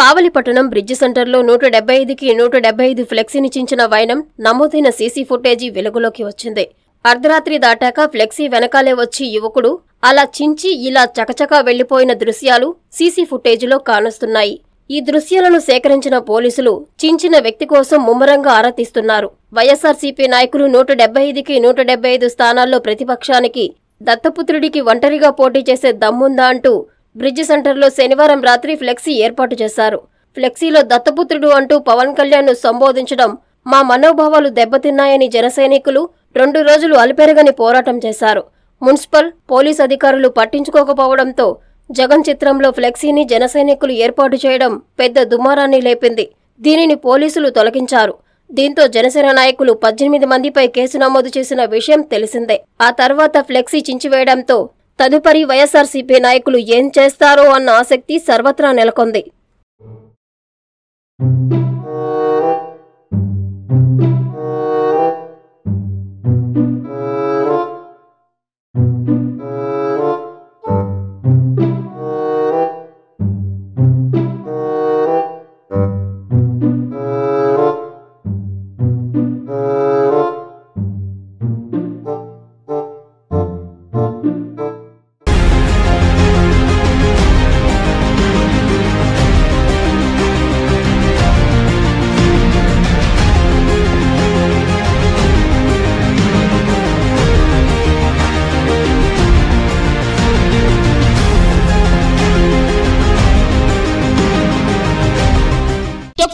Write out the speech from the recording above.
కావలిపట్టణం bridge సెంటర్లో నూట డెబ్బై ఐదుకి నూట డెబ్బై ఐదు ఫ్లెక్సీని చించిన వైనం నమోదైన సీసీ ఫుటేజీ వెలుగులోకి వచ్చింది. అర్ధరాత్రి దాటాక ఫ్లెక్సీ వెనకాలే వచ్చి యువకుడు అలా చించి ఇలా చకచకా వెళ్ళిపోయిన దృశ్యాలు సీసీ ఫుటేజీలో కానొస్తున్నాయి. ఈ దృశ్యాలను సేకరించిన పోలీసులు చించిన వ్యక్తి కోసం ముమ్మరంగా ఆరా తీస్తున్నారు. వైఎస్సార్సీపీ నాయకులు నూట డెబ్బై ఐదుకి నూట డెబ్బై ఐదు స్థానాల్లో ప్రతిపక్షానికి దత్తపుత్రుడికి ఒంటరిగా పోటీ చేసే దమ్ముందా అంటూ బ్రిడ్జి సెంటర్లో శనివారం రాత్రి ఫ్లెక్సీ ఏర్పాటు చేశారు. ఫ్లెక్సీలో దత్తపుత్రుడు అంటూ పవన్ కళ్యాణ్ను సంబోధించడం మా మనోభావాలు దెబ్బతిన్నాయని జనసైనికులు రెండు రోజులు అలిపెరగని పోరాటం చేశారు. మున్సిపల్ పోలీస్ అధికారులు పట్టించుకోకపోవడంతో జగన్ చిత్రంలో ఫ్లెక్సీని జనసైనికులు ఏర్పాటు చేయడం పెద్ద దుమారాన్ని లేపింది. దీనిని పోలీసులు తొలగించారు. దీంతో జనసేన నాయకులు పద్దెనిమిది మందిపై కేసు నమోదు చేసిన విషయం తెలిసిందే. ఆ తర్వాత ఫ్లెక్సీ చించివేయడంతో తదుపరి వైఎస్ఆర్సీపీ నాయకులు ఏం చేస్తారో అన్న ఆసక్తి సర్వత్రా నెలకొంది.